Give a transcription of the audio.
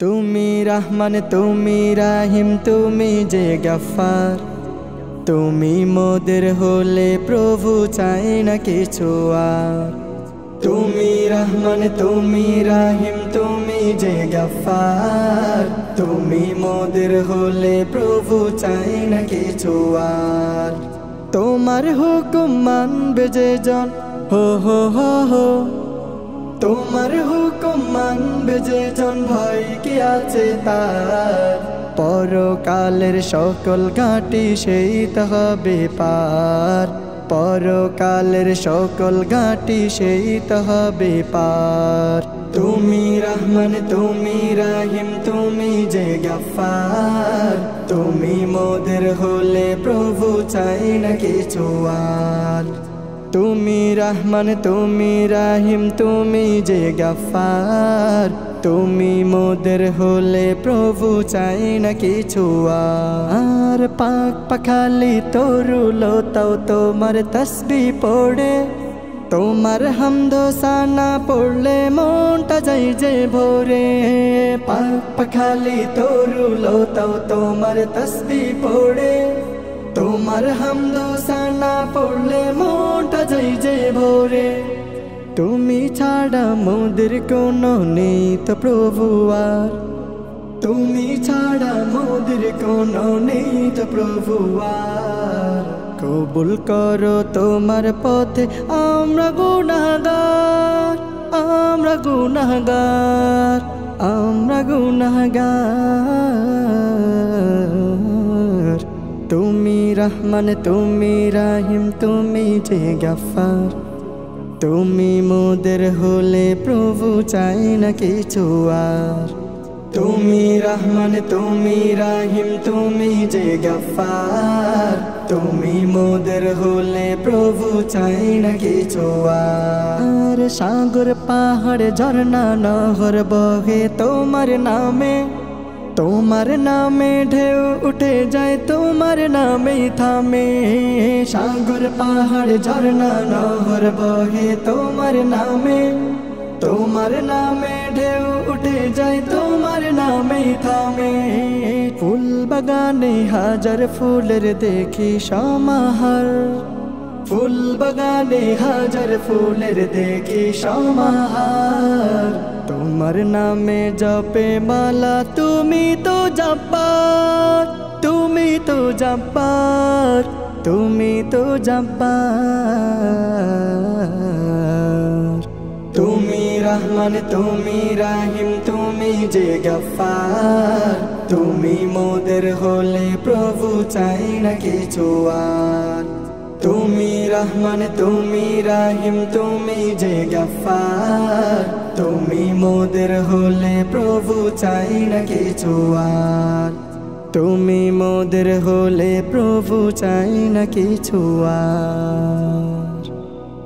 তুমি রহমান, তুমি রাহিম, তুমি যে গফার তুমি মোদের হলে প্রভু চাই না কিছু আর। তুমি রহমান, তুমি রাহিম, তুমি যে গফার তুমি মোদের হলে প্রভু চাই না কিছু আর। তোমার হুকুম মানবে যে জন। হো হো হো হো। তোমার হুকুম মানবে যে জন ভয় কি আছে তার। পরকালের সকল ঘাটি সেই তহবে পার। পরকালের সকল ঘাটি সেই তহবে পার। তুমি রহমান, তুমি রাহিম, তুমি যে গফার তুমি মোদের হলে প্রভু চাই না কিছু আর। তুমি রহমান, তুমি রাহিম, তুমি যে গফার তুমি মোদের হলে প্রভু চাই না কিছু আর। পাক পাখালি তরুলো তাও তোমার তসবি পড়ে। তোমার হামদ সানা পড়লে মনটা যাই যে ভোরে। পাক পাখালি তরুলো তাও তোমার তসবি পড়ে। তোমার হামদ সানা পড়লে মনটা যাই যে ভোরে। তুমি ছাড়া মোদের কোনো নেই তো প্রভু আর। তুমি ছাড়া মোদের কোনো নেই তো প্রভু আর। কবুল করো তোমার পথে, আমরা গুনাহগার আমরা গুনাহগার আমরা গুনাহগার তুমি রহমান, তুমি রাহিম, তুমি যে গফার তুমি মোদের হলে প্রভু চাই না কিছু আর। তুমি রহমান, তুমি রাহিম, তুমি যে গফার তুমি মোদের হলে প্রভু চাই না কিছু আর। সাগর পাহাড়, ঝর্ণা, নহর বহে তোমার নামে। তোমার নামে ঢেউ উঠে যায়, তোমার নামেই থামে। সাগর, পাহাড়, ঝর্ণা, নহর বহে তোমার নামে। তোমার নামে ঢেউ উঠে যায়, তোমার নামেই থামে। ফুল বাগানে হাজার ফুলের দেখি সমাহার। ফুল বাগানে হাজার ফুলের দেখি সমাহার। তোমার নামে জপে মালা, তুমি তো জব্বার, তুমি তো জব্বার, তুমি তো জব্বার। তুমি রহমান, তুমি রাহিম, তুমি যে গফার। তুমি মোদের হলে প্রভু চাই না কিছু আর। তুমি রহমান, তুমি রাহিম, তুমি যে গফার তুমি মোদের হলে প্রভু চাই না কিছু আর। তুমি মোদের হলে প্রভু চাই না কিছু আর।